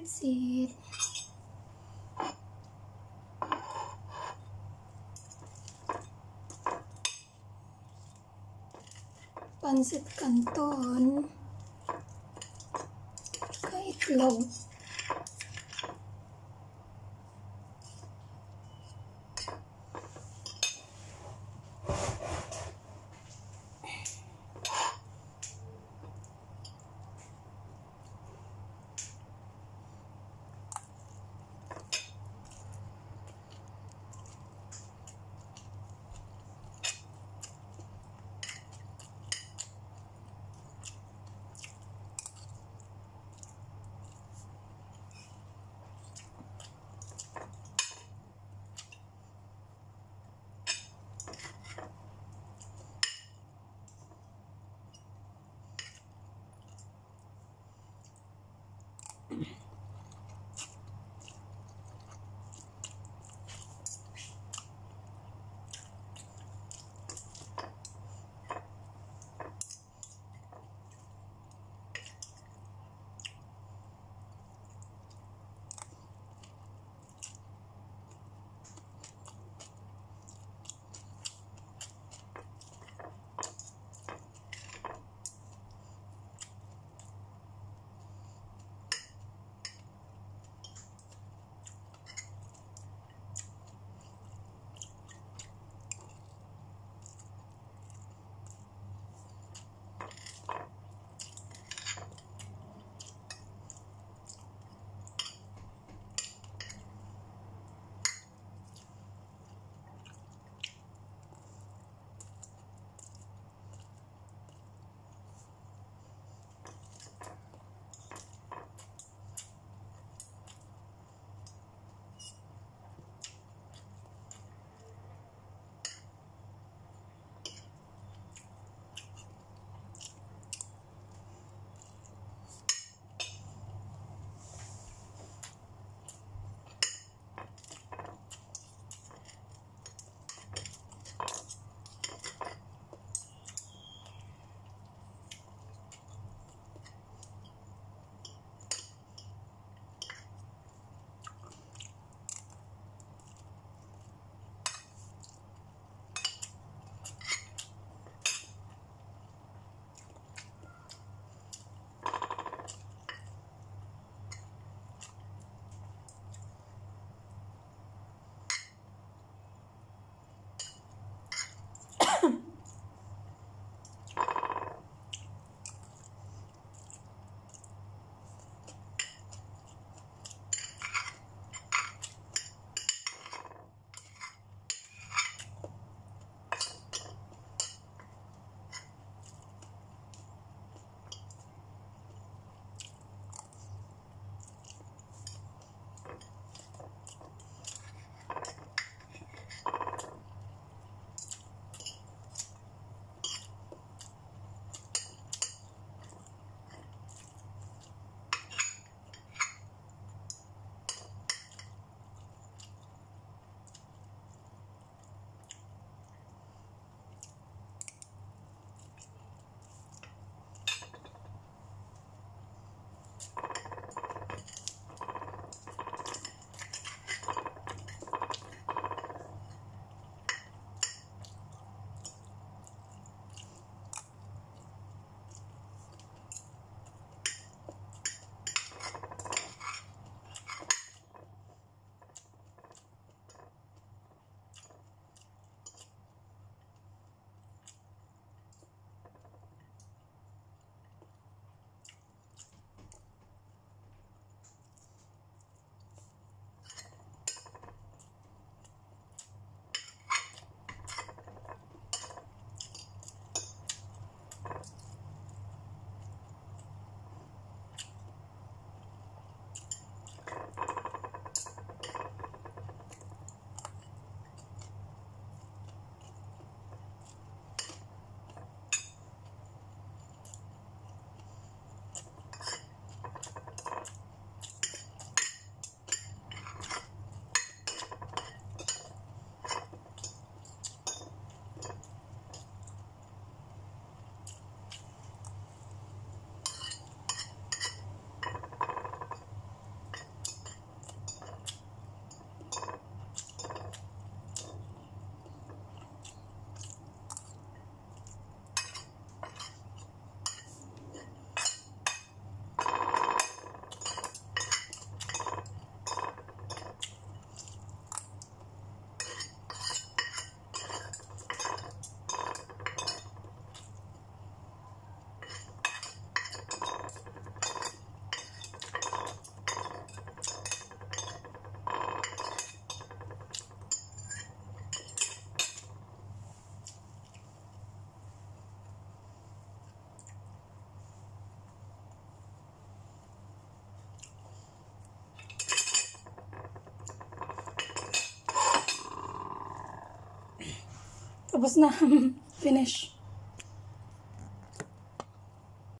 Bitsit. Pansit Canton. Kaitlog. Tapos na. Finish.